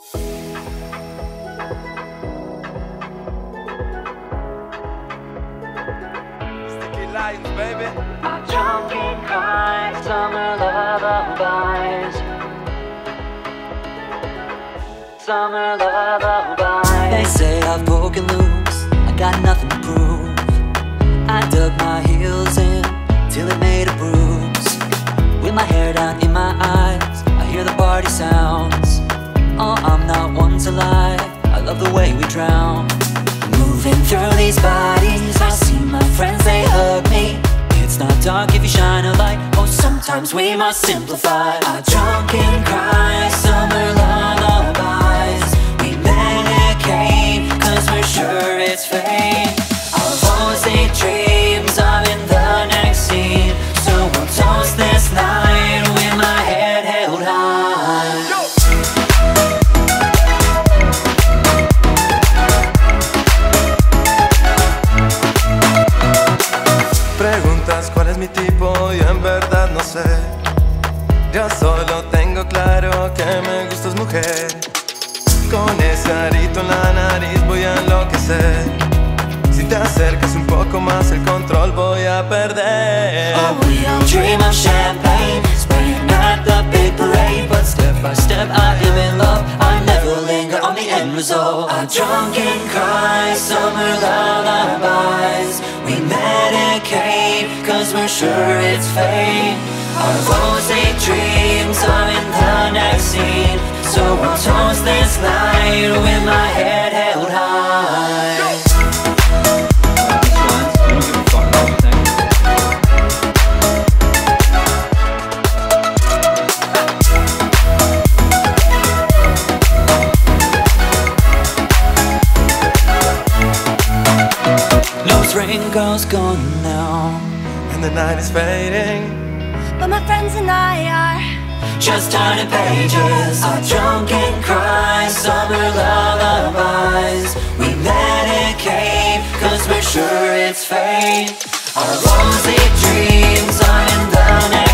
Sticky lines, baby. I'm drunk in crime, summer lullabies. Summer lullabies. They say I've broken loose, I got nothing to prove. I dug my heels in till it made a bruise. With my hair down in my eyes, I hear the party sounds. Oh, I'm not one to lie, I love the way we drown. Moving through these bodies, I see my friends, they hug me. It's not dark if you shine a light. Oh, sometimes we must simplify. I drunk and cry, sé. Yo solo tengo claro que me gustas mujer. Con ese arito en la nariz voy a enloquecer. Si te acercas un poco más, el control voy a perder. Oh, we dream of champagne, end result. I drunk and cry, summer lullabies. We medicate, cause we're sure it's fate. Our rosy dreams are in the next scene. So we'll toast this night with my head Nose ring girl's gone now. And the night is fading. But my friends and I are Just turning pages. Our drunk and cry, summer lullabies. We medicate, cause we're sure it's fate. Our rosy dreams are in the next.